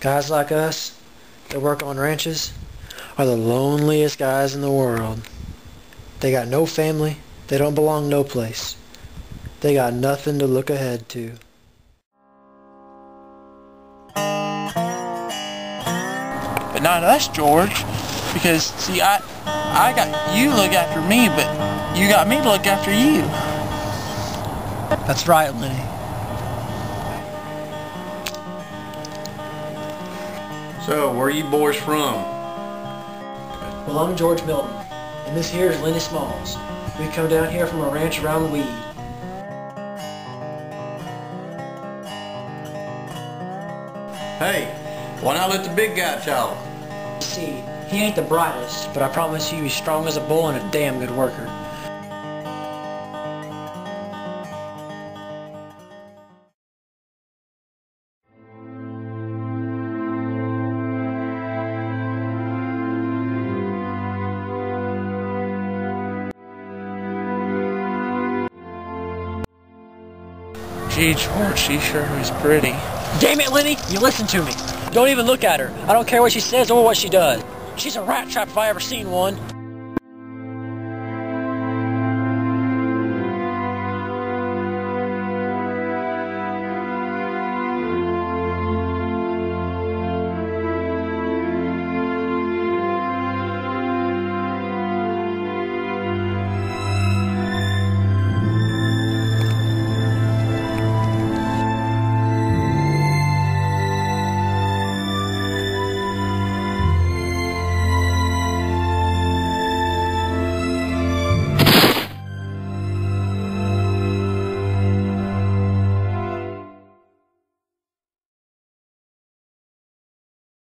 Guys like us that work on ranches are the loneliest guys in the world. They got no family. They don't belong no place. They got nothing to look ahead to. But not us, George. Because, see, I, I got you look after me, but you got me to look after you. That's right, Lennie. So, where you boys from? Well, I'm George Milton, and this here is Lennie Smalls. We come down here from a ranch around Weed. Hey, why not let the big guy talk? See, he ain't the brightest, but I promise you he's strong as a bull and a damn good worker. Gee, George, she sure is pretty. Damn it, Lennie! You listen to me. Don't even look at her. I don't care what she says or what she does. She's a rat trap if I ever seen one.